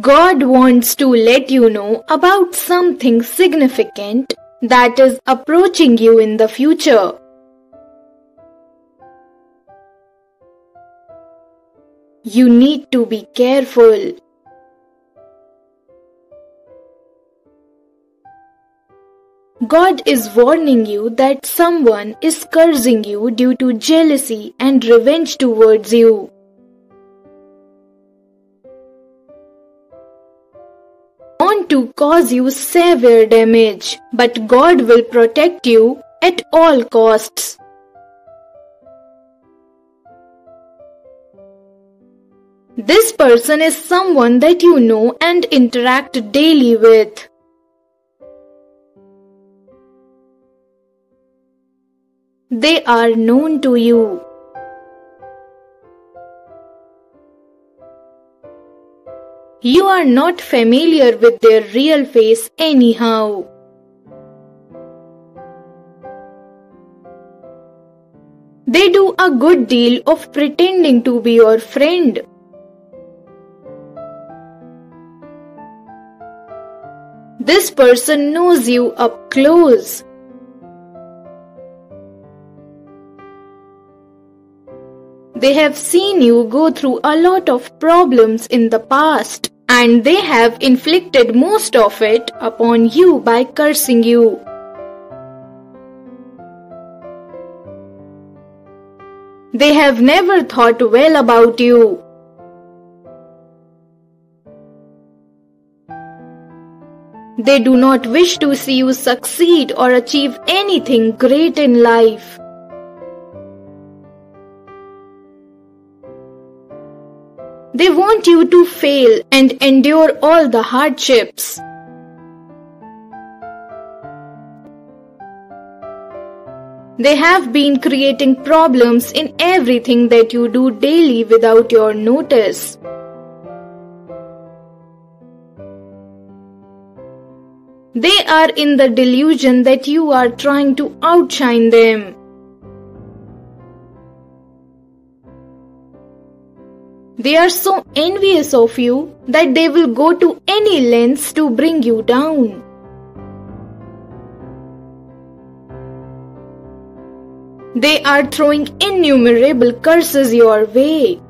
God wants to let you know about something significant that is approaching you in the future. You need to be careful. God is warning you that someone is cursing you due to jealousy and revenge towards you. To cause you severe damage, but God will protect you at all costs. This person is someone that you know and interact daily with. They are known to you. You are not familiar with their real face anyhow. They do a good deal of pretending to be your friend. This person knows you up close. They have seen you go through a lot of problems in the past and they have inflicted most of it upon you by cursing you. They have never thought well about you. They do not wish to see you succeed or achieve anything great in life. They want you to fail and endure all the hardships. They have been creating problems in everything that you do daily without your notice. They are in the delusion that you are trying to outshine them. They are so envious of you that they will go to any lengths to bring you down. They are throwing innumerable curses your way.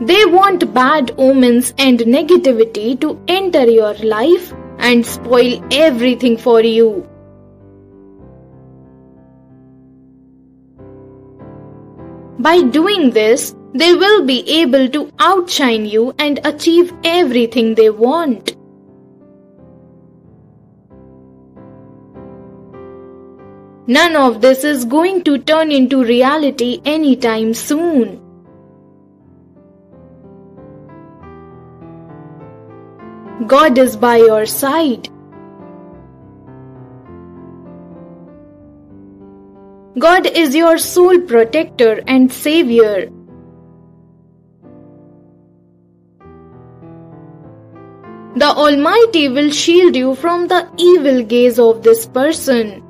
They want bad omens and negativity to enter your life and spoil everything for you. By doing this, they will be able to outshine you and achieve everything they want. None of this is going to turn into reality anytime soon. God is by your side. God is your sole protector and savior. The Almighty will shield you from the evil gaze of this person.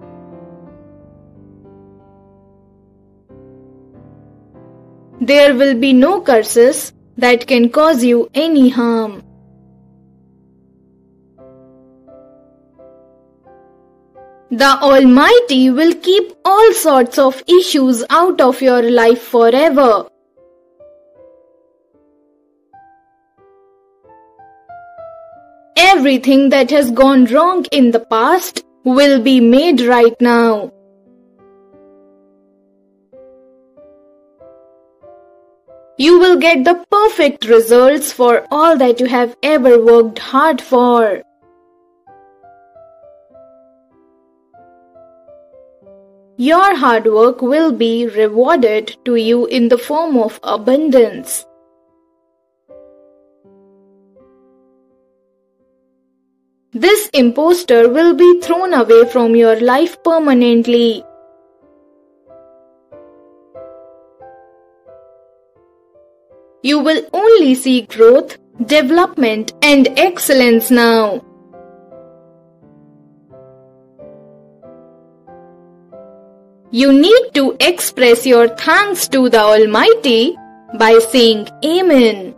There will be no curses that can cause you any harm. The Almighty will keep all sorts of issues out of your life forever. Everything that has gone wrong in the past will be made right now. You will get the perfect results for all that you have ever worked hard for. Your hard work will be rewarded to you in the form of abundance. This impostor will be thrown away from your life permanently. You will only see growth, development, and excellence now. You need to express your thanks to the Almighty by saying Amen.